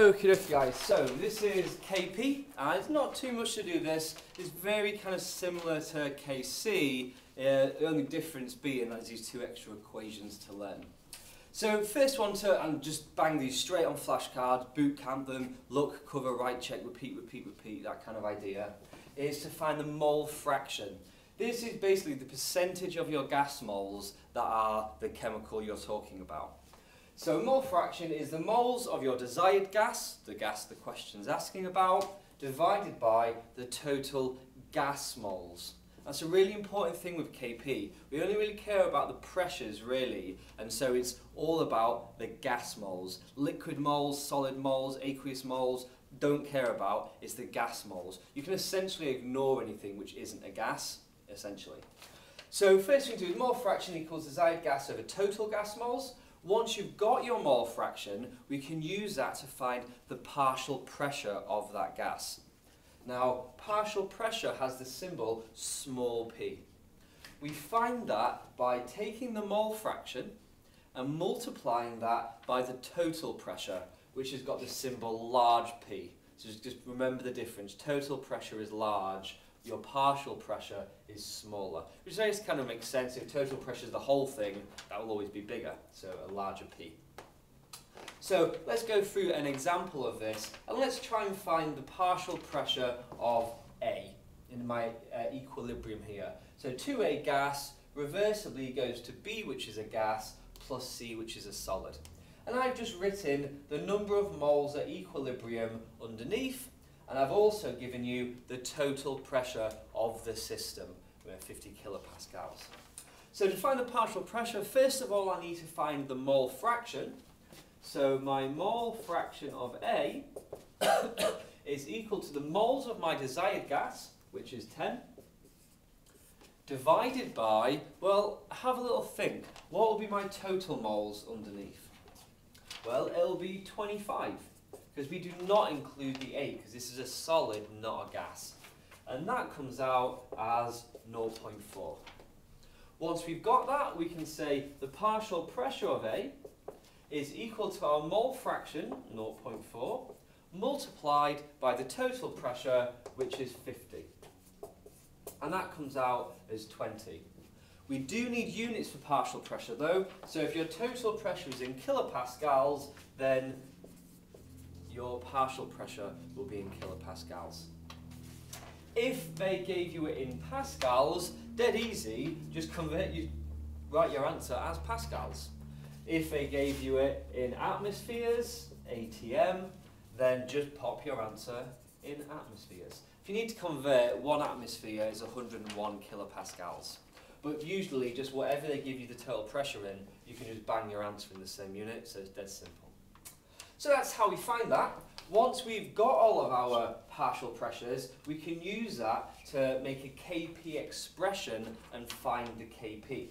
Okay, guys, so this is KP, and it's not too much to do this. It's very kind of similar to KC, uh, the only difference being there's these two extra equations to learn. So first one to, and just bang these straight on flashcards, boot camp them, look, cover, right, check, repeat, repeat, repeat, that kind of idea, is to find the mole fraction. This is basically the percentage of your gas moles that are the chemical you're talking about. So mole fraction is the moles of your desired gas, the gas the question's asking about, divided by the total gas moles. That's a really important thing with KP. We only really care about the pressures really, and so it's all about the gas moles. Liquid moles, solid moles, aqueous moles, don't care about, it's the gas moles. You can essentially ignore anything which isn't a gas, essentially. So first thing to do is mole fraction equals desired gas over total gas moles. Once you've got your mole fraction, we can use that to find the partial pressure of that gas. Now, partial pressure has the symbol small p. We find that by taking the mole fraction and multiplying that by the total pressure, which has got the symbol large p. So just remember the difference. Total pressure is large, your partial pressure is smaller. Which I guess kind of makes sense. If total pressure is the whole thing, that will always be bigger, so a larger P. So let's go through an example of this, and let's try and find the partial pressure of A in my uh, equilibrium here. So 2A gas reversibly goes to B, which is a gas, plus C, which is a solid. And I've just written the number of moles at equilibrium underneath, and I've also given you the total pressure of the system, 50 kilopascals. So to find the partial pressure, first of all I need to find the mole fraction. So my mole fraction of A is equal to the moles of my desired gas, which is 10, divided by, well, have a little think. What will be my total moles underneath? Well, it'll be 25 because we do not include the A because this is a solid, not a gas. And that comes out as 0.4. Once we've got that, we can say the partial pressure of A is equal to our mole fraction, 0.4, multiplied by the total pressure, which is 50. And that comes out as 20. We do need units for partial pressure though, so if your total pressure is in kilopascals, then your partial pressure will be in kilopascals. If they gave you it in pascals, dead easy, just convert you, write your answer as pascals. If they gave you it in atmospheres, ATM, then just pop your answer in atmospheres. If you need to convert, one atmosphere is 101 kilopascals. But usually, just whatever they give you the total pressure in, you can just bang your answer in the same unit, so it's dead simple. So that's how we find that. Once we've got all of our partial pressures, we can use that to make a Kp expression and find the Kp.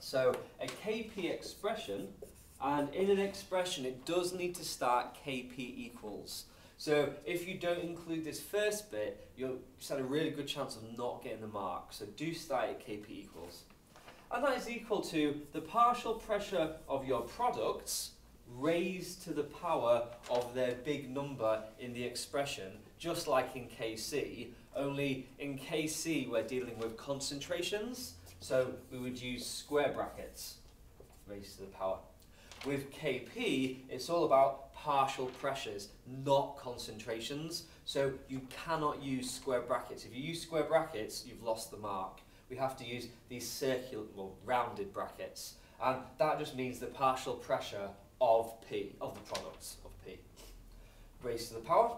So a Kp expression, and in an expression it does need to start Kp equals. So if you don't include this first bit, you'll stand a really good chance of not getting the mark. So do start at Kp equals. And that is equal to the partial pressure of your products raised to the power of their big number in the expression, just like in KC, only in KC we're dealing with concentrations, so we would use square brackets, raised to the power. With KP, it's all about partial pressures, not concentrations, so you cannot use square brackets. If you use square brackets, you've lost the mark. We have to use these circular, well, rounded brackets, and that just means the partial pressure of P, of the products of P. Raised to the power.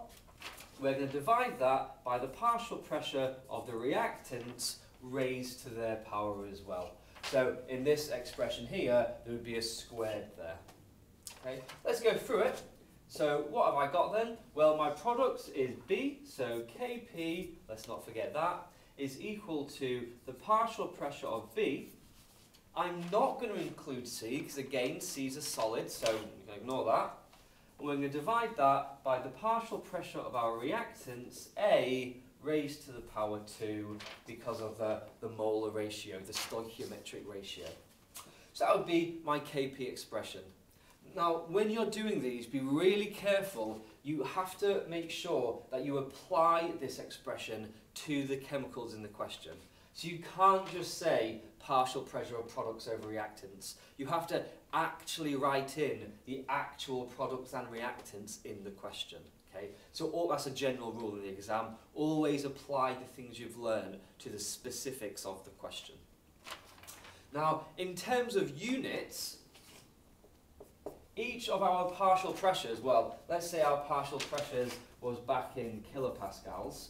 We're going to divide that by the partial pressure of the reactants raised to their power as well. So in this expression here, there would be a squared there. Okay, let's go through it. So what have I got then? Well, my product is B, so Kp, let's not forget that, is equal to the partial pressure of B I'm not going to include C, because again, C is a solid, so we can ignore that. And we're going to divide that by the partial pressure of our reactants, A, raised to the power 2, because of the, the molar ratio, the stoichiometric ratio. So that would be my Kp expression. now, when you're doing these, be really careful. You have to make sure that you apply this expression to the chemicals in the question. So you can't just say partial pressure of products over reactants. You have to actually write in the actual products and reactants in the question. Okay? So all, that's a general rule in the exam. Always apply the things you've learned to the specifics of the question. Now, in terms of units, each of our partial pressures, well, let's say our partial pressures was back in kilopascals.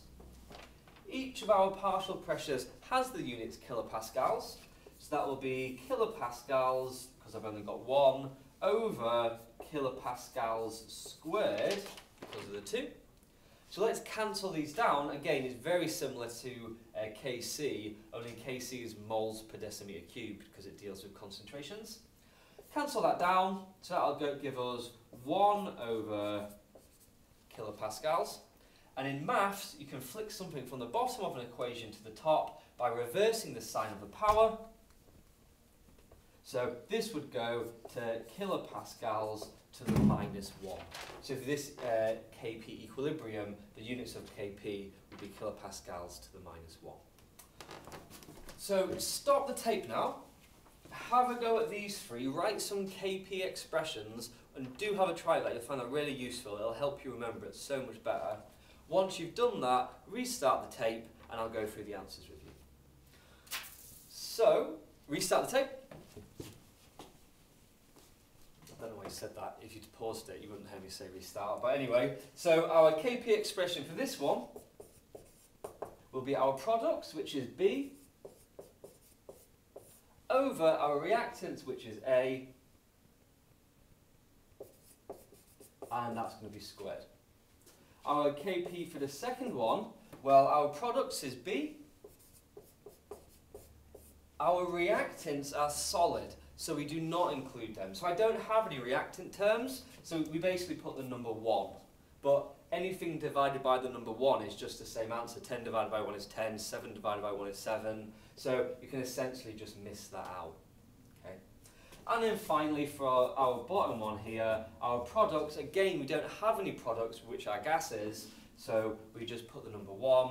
Each of our partial pressures has the units kilopascals. So that will be kilopascals, because I've only got one, over kilopascals squared, because of the two. So let's cancel these down. Again, it's very similar to uh, Kc, only Kc is moles per decimeter cubed because it deals with concentrations. Cancel that down, so that'll go give us 1 over kilopascals. And in maths, you can flick something from the bottom of an equation to the top by reversing the sign of the power. So this would go to kilopascals to the minus 1. So for this uh, Kp equilibrium, the units of Kp would be kilopascals to the minus 1. So stop the tape now have a go at these three, write some KP expressions, and do have a try at that. You'll find that really useful. It'll help you remember it so much better. Once you've done that, restart the tape, and I'll go through the answers with you. So, restart the tape. I don't know why you said that. If you'd paused it, you wouldn't hear me say restart. But anyway, so our KP expression for this one will be our products, which is B over our reactants, which is A, and that's going to be squared. Our Kp for the second one, well, our products is B. Our reactants are solid, so we do not include them. So I don't have any reactant terms, so we basically put the number 1. But anything divided by the number 1 is just the same answer. 10 divided by 1 is 10, 7 divided by 1 is 7. So you can essentially just miss that out. And then finally for our, our bottom one here, our products, again we don't have any products which are gases, so we just put the number 1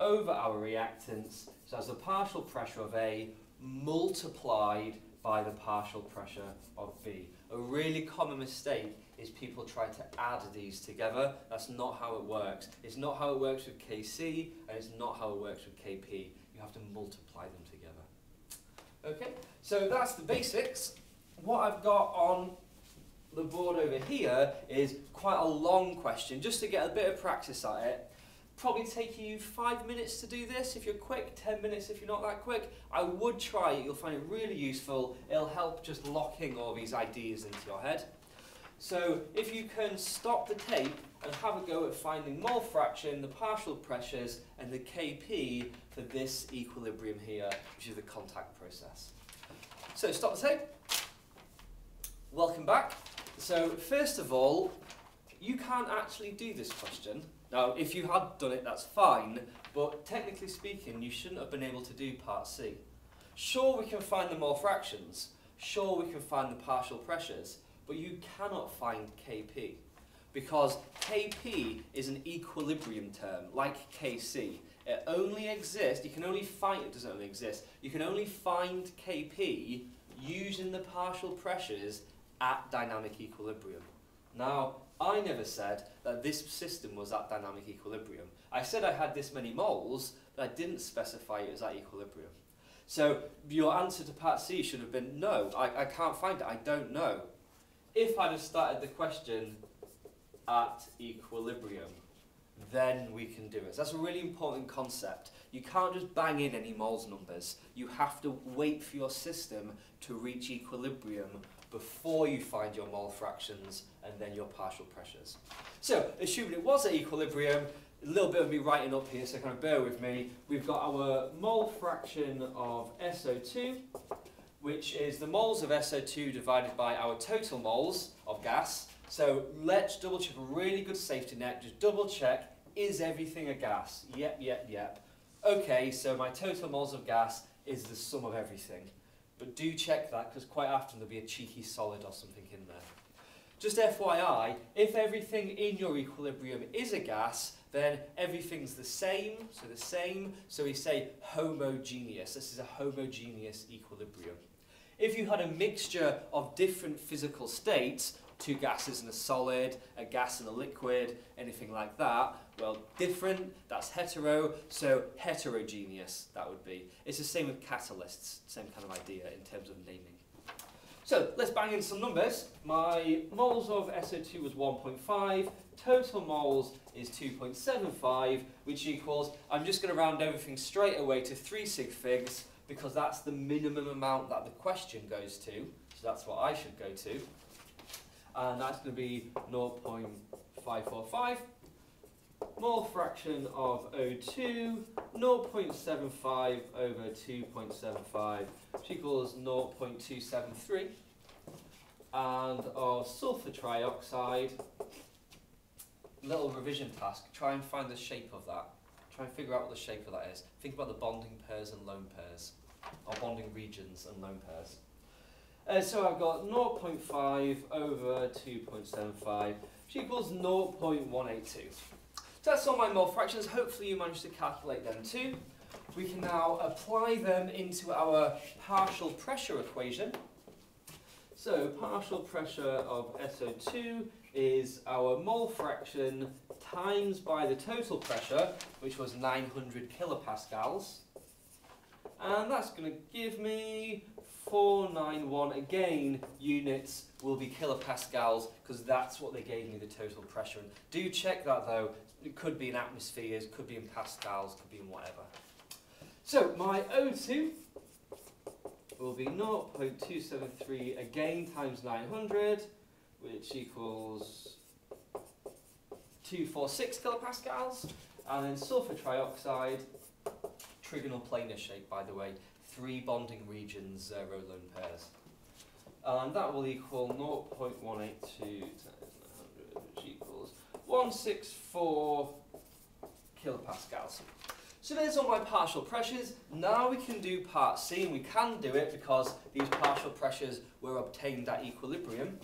over our reactants, so as the partial pressure of A multiplied by the partial pressure of B. A really common mistake is people try to add these together. That's not how it works. It's not how it works with KC, and it's not how it works with KP. You have to multiply them together. Okay, so that's the basics. What I've got on the board over here is quite a long question, just to get a bit of practice at it. Probably take you five minutes to do this if you're quick, 10 minutes if you're not that quick. I would try it, you'll find it really useful. It'll help just locking all these ideas into your head. So if you can stop the tape and have a go at finding mole fraction, the partial pressures, and the Kp for this equilibrium here, which is the contact process. So stop the tape. Welcome back. So first of all, you can't actually do this question. Now, if you had done it, that's fine, but technically speaking, you shouldn't have been able to do part C. Sure, we can find the mole fractions. Sure, we can find the partial pressures but you cannot find Kp because Kp is an equilibrium term, like Kc. It only exists, you can only find, it doesn't only exist, you can only find Kp using the partial pressures at dynamic equilibrium. Now, I never said that this system was at dynamic equilibrium. I said I had this many moles, but I didn't specify it was at equilibrium. So your answer to part C should have been no, I, I can't find it, I don't know if I'd have started the question at equilibrium, then we can do it. So that's a really important concept. You can't just bang in any moles numbers. You have to wait for your system to reach equilibrium before you find your mole fractions and then your partial pressures. So, assuming it was at equilibrium, a little bit of me writing up here, so kind of bear with me. We've got our mole fraction of SO2 which is the moles of SO2 divided by our total moles of gas. So let's double check a really good safety net. Just double check, is everything a gas? Yep, yep, yep. Okay, so my total moles of gas is the sum of everything. But do check that because quite often there'll be a cheeky solid or something in there. Just FYI, if everything in your equilibrium is a gas, then everything's the same, so the same, so we say homogeneous. This is a homogeneous equilibrium. If you had a mixture of different physical states, two gases and a solid, a gas and a liquid, anything like that, well, different, that's hetero, so heterogeneous, that would be. It's the same with catalysts, same kind of idea in terms of naming. So let's bang in some numbers. My moles of SO2 was 1.5, total moles is 2.75, which equals, I'm just going to round everything straight away to 3 sig figs, because that's the minimum amount that the question goes to, so that's what I should go to. And that's going to be 0.545 mole fraction of O2, 0.75 over 2.75, which equals 0.273. And of sulfur trioxide, little revision task, try and find the shape of that. Try and figure out what the shape of that is. Think about the bonding pairs and lone pairs, or bonding regions and lone pairs. Uh, so I've got 0.5 over 2.75, which equals 0.182. So that's all my mole fractions. Hopefully you managed to calculate them too. We can now apply them into our partial pressure equation. So partial pressure of SO2 is our mole fraction times by the total pressure, which was 900 kilopascals. And that's going to give me 491 again units will be kilopascals because that's what they gave me the total pressure. Do check that though, it could be in atmospheres, could be in pascals, could be in whatever. So my O2 will be 0.273 again times 900, which equals 246 kilopascals. And then sulfur trioxide, trigonal planar shape by the way, three bonding regions, zero lone pairs. And that will equal 0.182 times 100, which equals 164 kilopascals. So there's all my partial pressures. Now we can do part C, and we can do it because these partial pressures were obtained at equilibrium.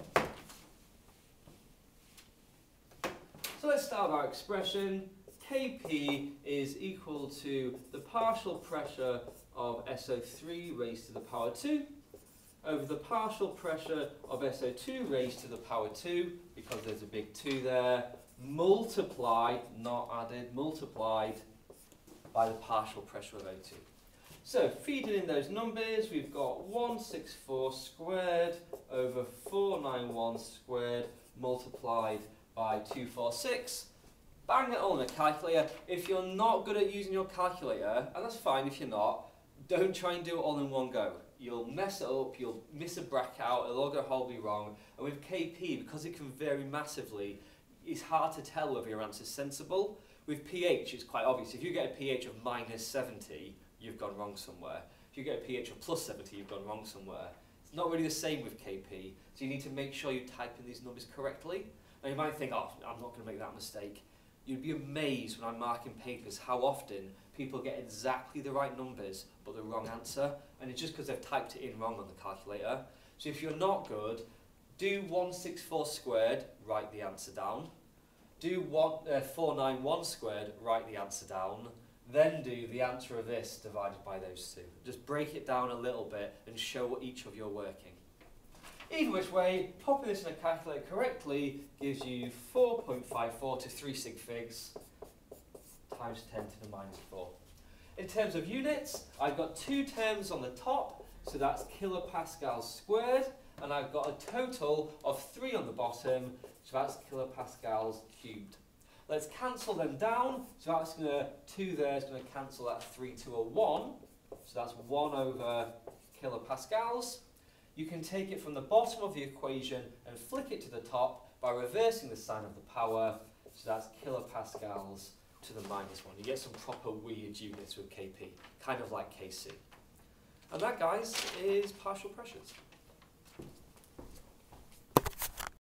Let's start our expression. Kp is equal to the partial pressure of SO3 raised to the power 2 over the partial pressure of SO2 raised to the power 2, because there's a big 2 there, multiplied, not added, multiplied by the partial pressure of O2. So feeding in those numbers, we've got 164 squared over 491 squared multiplied by 246. Bang it all in a calculator. If you're not good at using your calculator, and that's fine if you're not, don't try and do it all in one go. You'll mess it up, you'll miss a bracket it'll all go horribly wrong. And with KP, because it can vary massively, it's hard to tell whether your answer's sensible. With pH, it's quite obvious. If you get a pH of minus 70, you've gone wrong somewhere. If you get a pH of plus 70, you've gone wrong somewhere. It's not really the same with KP, so you need to make sure you type in these numbers correctly. Now you might think, oh, I'm not going to make that mistake. You'd be amazed when I'm marking papers how often people get exactly the right numbers but the wrong answer, and it's just because they've typed it in wrong on the calculator. So if you're not good, do 164 squared, write the answer down. Do one, uh, 491 squared, write the answer down. Then do the answer of this divided by those two. Just break it down a little bit and show what each of you are working. Either which way, popping this in a calculator correctly gives you 4.54 to 3 sig figs times 10 to the minus 4. In terms of units, I've got two terms on the top, so that's kilopascals squared, and I've got a total of 3 on the bottom, so that's kilopascals cubed. Let's cancel them down, so that's going to, 2 there is going to cancel that 3 to a 1, so that's 1 over kilopascals. You can take it from the bottom of the equation and flick it to the top by reversing the sign of the power, so that's kilopascals to the minus 1. You get some proper weird units with Kp, kind of like Kc. And that, guys, is partial pressures.